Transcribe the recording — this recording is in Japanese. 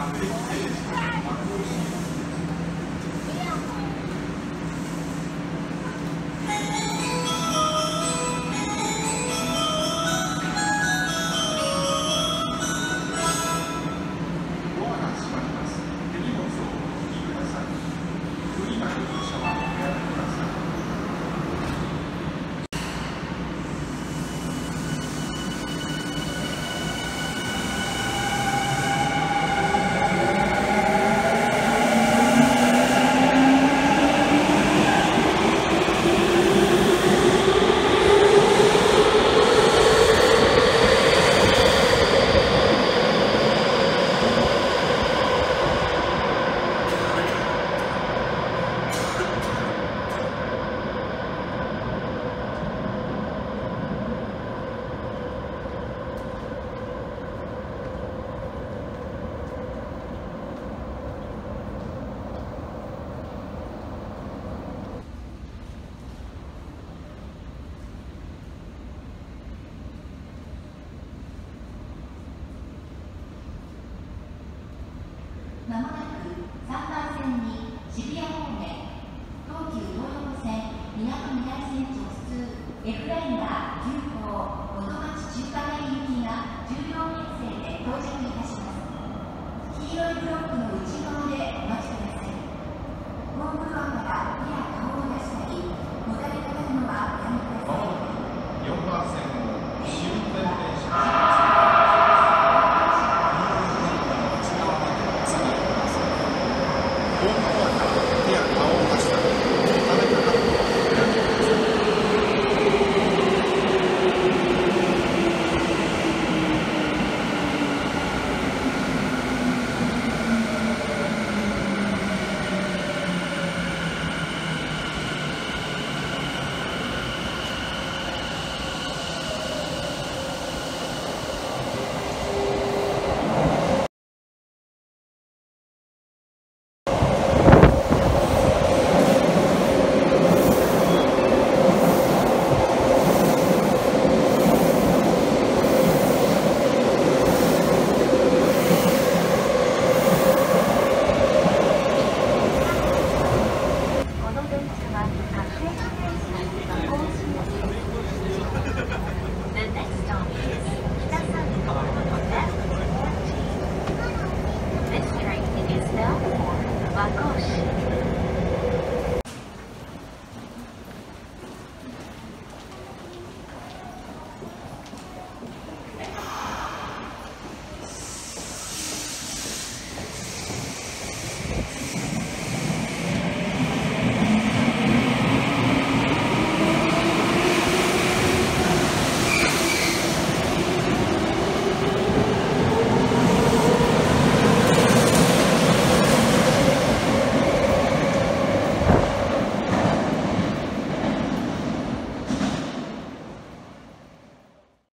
Thank you. まもなく3番線に渋谷方面東急東横線みなとみらい線直通 F ライナー急行元町中華街行きが14編成で到着いたします。黄色いブロックの内側でお待ちください。ホームドアからリア